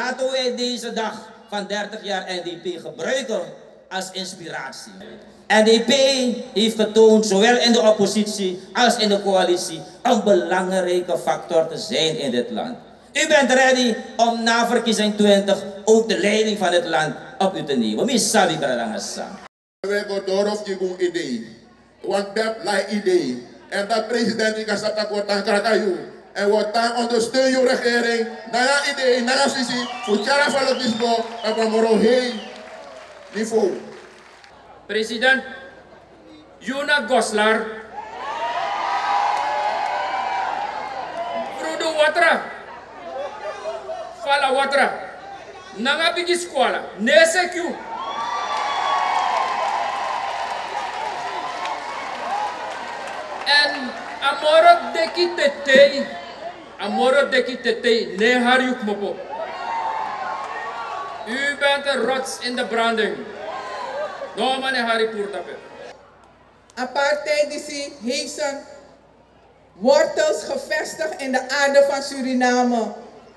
Laten wij deze dag van 30 jaar NDP gebruiken als inspiratie. NDP heeft getoond, zowel in de oppositie als in de coalitie, een belangrijke factor te zijn in dit land. U bent ready om na verkiezing 20 ook de leiding van het land op u te nemen. Wie sabi bradangasa. We go door of een idee. Want dat lijkt idee. En dat president die kan zeggen wat aan. En wat dan ondersteun je regering. Ja idee, ja visie. Voor Tjara van het Lisbo. En van Moro. Niveau. President Yuna Goslar Frudo Watra Fala Watra Nanga bigi squala Nesekyu En Amoro deki tetei Amoro deki tetei Ne hariuk mopo U bent een rots in de branding. No mane hari purtape. Apartheidische heeft zijn wortels gevestigd in de aarde van Suriname.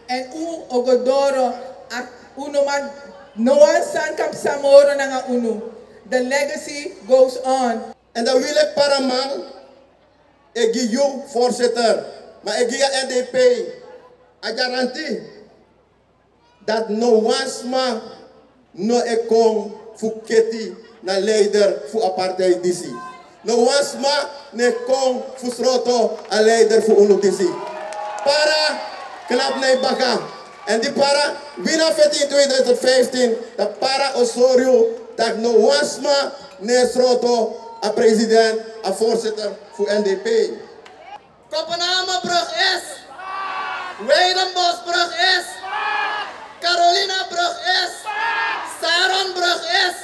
En u ogodoro at uno man noan san kap samoro nanga unu. The legacy goes on. En dan wil ik paramang, ik geef jou voorzitter, maar ik geef NDP een garantie dat no wasma no ekong fuketi na leider fu apartheid disi. No wasma ne kong fu sroto a leider fu unu disi. Para knap ne baka. En die para, vet in 2015, dat para Osorio, dat no wasma ne sroto a president, a voorzitter fu NDP. Kopenhagenbrug is. Weidenbosbrug is. Carolinabrug is. Saronbrug is.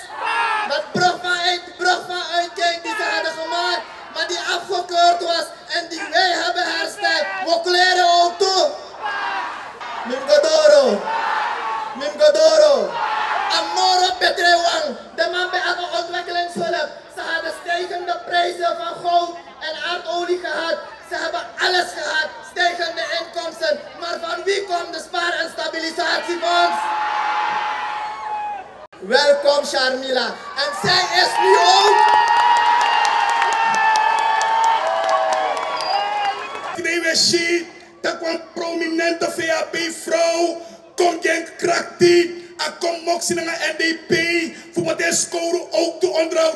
Dat brug van uit, brug van die ze hadden gemaakt, maar die afgekeurd was en die wij hebben hersteld. We kleren ook toe. Mimgadoro! Mimgadoro! Amoro Petrewang, de man bij alle ontwikkelingshulp. Ze hadden stijgende prijzen van goud en aardolie gehad. Ze hebben alles gehad, stijgende inkomsten. Maar van wie komt de spaar- en stabilisatiefonds? Welkom Sharmila. En zij is nu ook zien dat een prominente VAP-vrouw komt geen krakti. En komt ook NDP.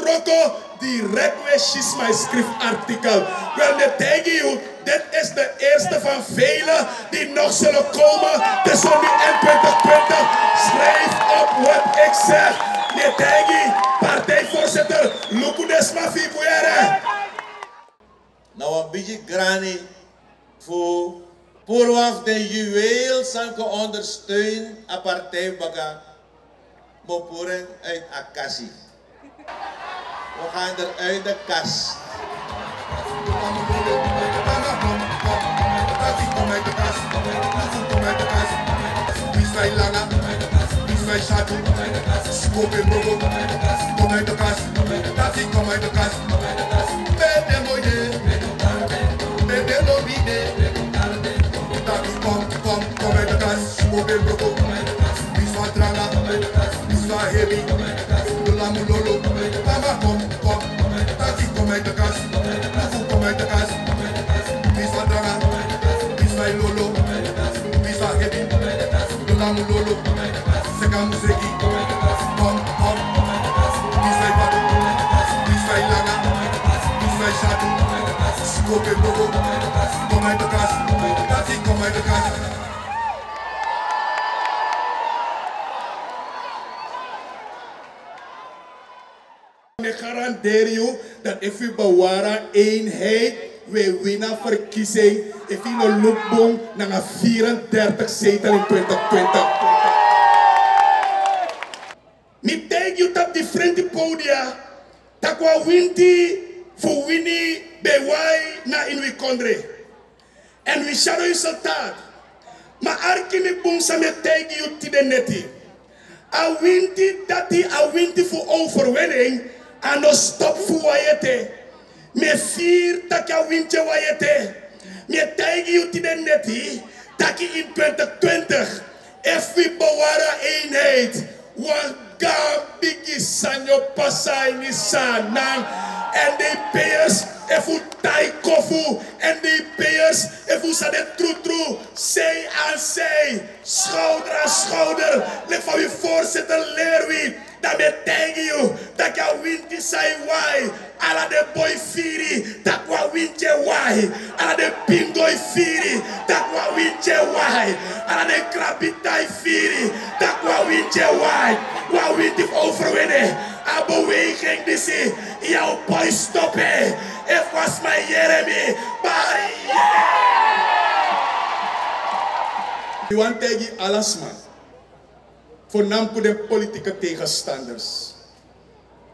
Rokken. Direct we schis mijn schriftartikel. Wel, de tegen you. Dit is de eerste van vele die nog zullen komen. Tussen nu en 2020. Schrijf op wat ik zeg. De tegen partijvoorzitter Luku Desma Fibuere. Nou, een beetje grani voor vooraf de juweel sanke ondersteun a partij baga mopuren uit Akasi. We gaan er uit de kast. Bisai langa. Bisai shatu. Scoop in brogo. Kom uit de kast. Tati kom uit de kast. Biswa lolo. Biswa heavy. Lula mulolo. Seka museki. Kom, kom. Biswa bado. Biswa langa. Biswa shatu. Scoop in brogo. Kom uit de kast. Tati kom uit de kast. Ik garandeer je dat if u bewaren eenheid, we winnen verkiezing. If u een loopboom naar een 34 zetel in 2020. Mi take you op die vrienden podia. Dat we winti voor winnie bewai na in we. En we shadow resultaat. Maar arkimi boom sa me take you to the neti. A winti dati a winti voor overwinning. En no stop voor wayete. Me vier winti wayete. Me take you to the neti. Taki in 2020. If we bewaren eenheid, God bigi sanyo ni sanang. En die if u tai kofu, en die peers, if u sa de tru tru, zij aan zij, schouder aan schouder, lik van uw voorzitter leer wie, dat dat je wint die sai wai, ala de boy firi, dat wa wint je wai, ala de pingoi firi, dat wa wint je wai, ala de krabitai firi, dat wa wint je wai, wa wint die overwinnen, a beweging die ze, jouw boy stoppen, it was my Jeremy, maar Je want tegen alles man. Voornamelijk de politieke tegenstanders.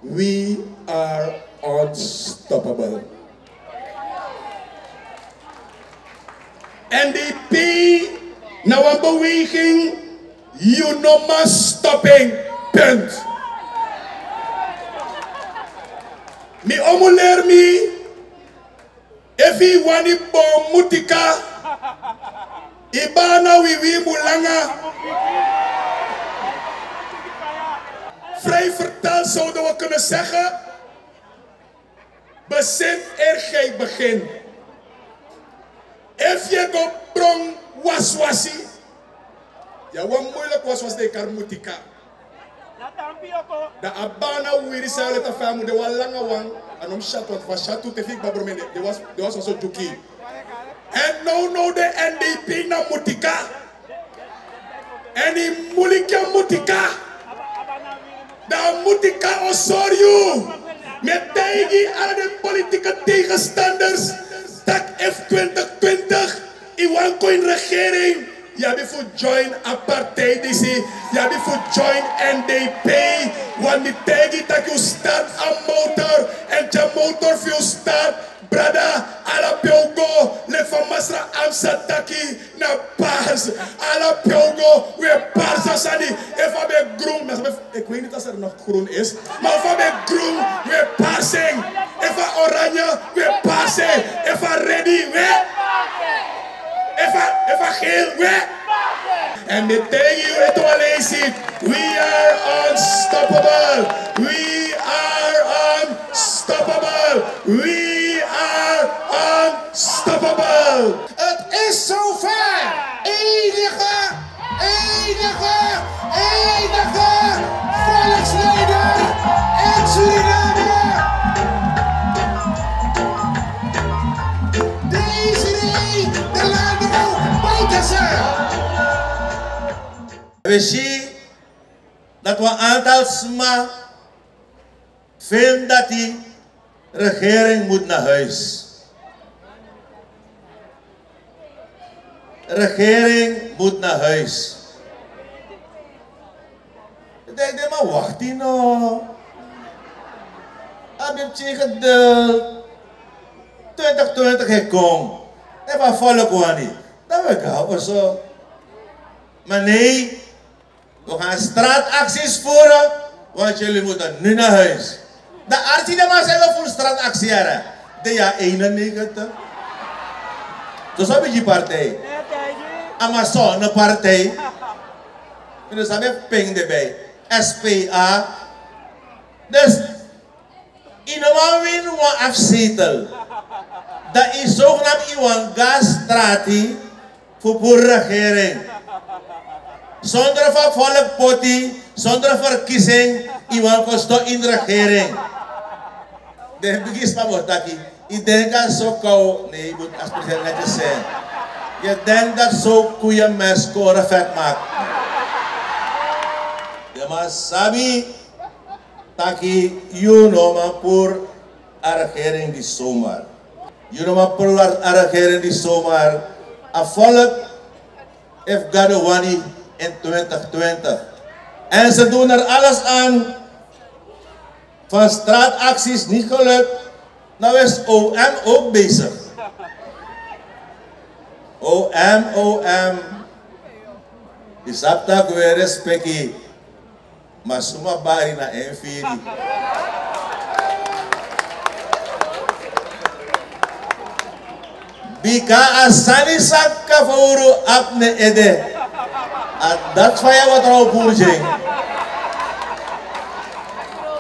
We are unstoppable. NDP, beweging, you no more stopping, punt. Mi omuler mi, he wani bom mutika, ibana wiwi mulanga. Vrij vertaald zouden we kunnen zeggen, bezin er gij begin. If je go brong waswasi, ja wat moeilijk was was de karmutika. Da abana wiri sa leta famu de walanga wang anom shat wat was shat te fik babro mende de was de was also juki. And no no de NDP na mutika. En die moeilijke mutika. Da mutika osorio. Met tegen alle de politieke tegenstanders. Dat F2020 Iwan in regering. Ja, voor join apartheid is Ja, voor join NDP. Want die tegen dat je start een motor. En je motor voor start. Brada, ala piogo, le van Masra Amsataki na paas. Ala piogo, we weet niet als er nog groen is, maar even bij groen, we passing. Even oranje, we passing. Even ready, we. Even, even geel, we. En met tegen you het alleen ziet, we are unstoppable. We are unstoppable. We are unstoppable. Het is zover! Enige, enige We zien dat we een aantal sma vinden dat die regering moet naar huis. Regering moet naar huis. Ik denk, maar wacht die nou. Heb je geduld? 2020 gekomen. En wat volk niet. Dat we gaan zo. Maar nee, we gaan straatacties voeren, want jullie moeten nu naar huis. De artsen die maar zijn voor straatactie hebben. De jaar 91. Dus heb je die partij. Amazon, een partij. En dus heb je ping erbij. SPA. Dus, in een win een afzetel. Dat is zogenaamd iemand gasstrati voor de regering. Zonder van volk poti, zonder verkiezing, iemand kost in de regering. De begis van Motaki. Ik denk dat zo kou, nee, ik moet als president netjes zijn. Je denkt dat zo koeien met score vet. De maar sabi, taki, you know maar voor a regering die zomaar. You know maar voor regering die volk wani in 2020. En ze doen er alles aan. Van straatacties niet gelukt. Nou is OM ook bezig. OM, OM. Die sapta weer respecti. Maar suma bari na enfiri. Bika asani sakka apne ede. At dat van jou wat er boerjing.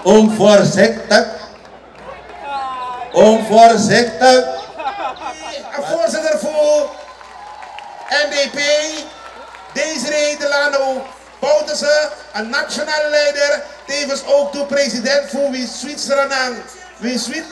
Onvoorzichtig. Onvoorzichtig. Voorzitter voor NDP, Desiree Delano Bouterse, een nationale leider, tevens ook de president voor Wie Sweet